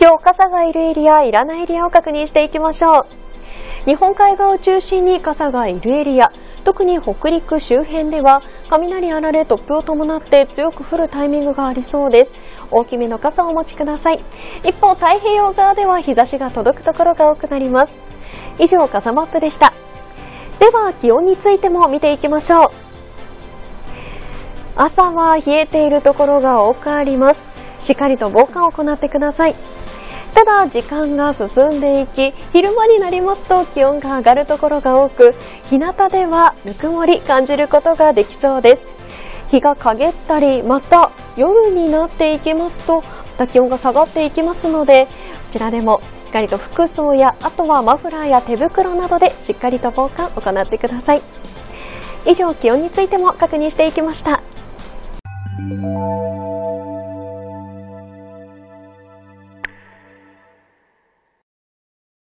今日傘がいるエリア、いらないエリアを確認していきましょう。日本海側を中心に傘がいるエリア、特に北陸周辺では雷あられ突風を伴って強く降るタイミングがありそうです。大きめの傘をお持ちください。一方太平洋側では日差しが届くところが多くなります。以上傘マップでした。では気温についても見ていきましょう。朝は冷えているところが多くあります。しっかりと防寒を行ってください。ただ時間が進んでいき昼間になりますと気温が上がるところが多く日向ではぬくもり感じることができそうです。日が陰ったりまた夜になっていきますとまた気温が下がっていきますのでこちらでもしっかりと服装やあとはマフラーや手袋などでしっかりと防寒を行ってください。以上気温についても確認していきました。